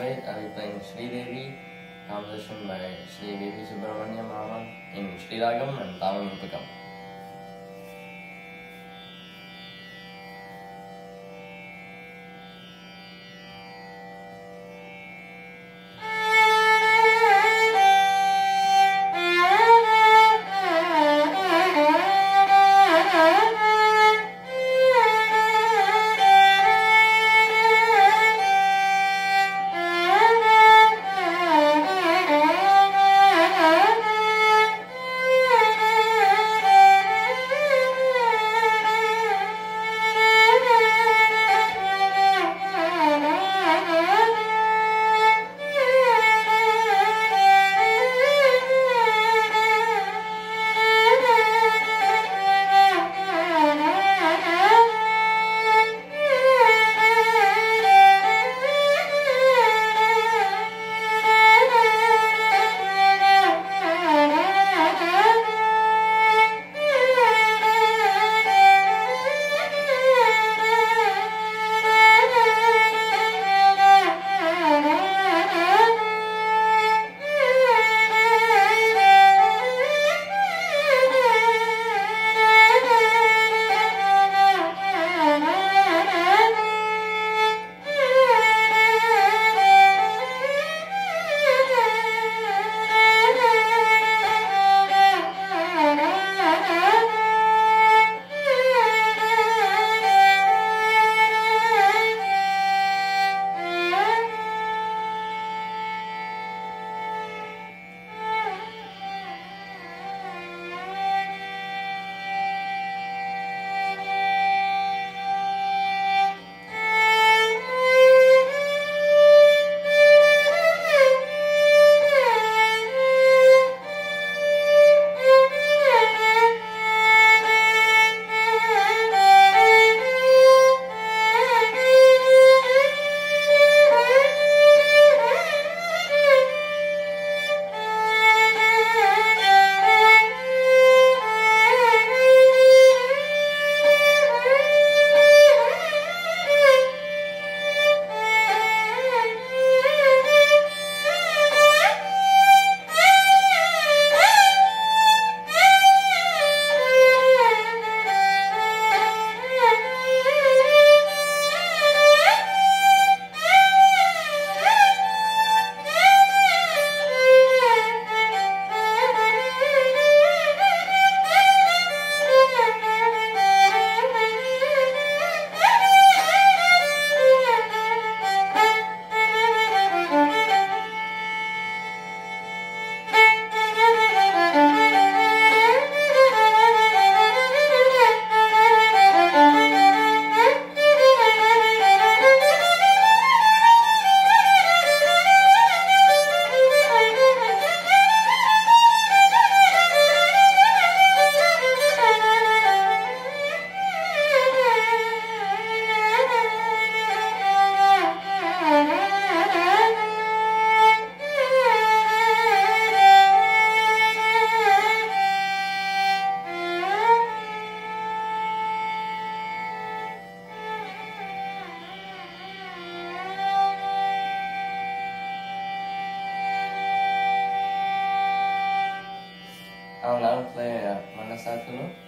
I'll be playing Sri Devi, composition by Sri Devi Subramaniam Raman in Sri Ragam and Tamil Mupakam. Palavra foi a Mana Sátano.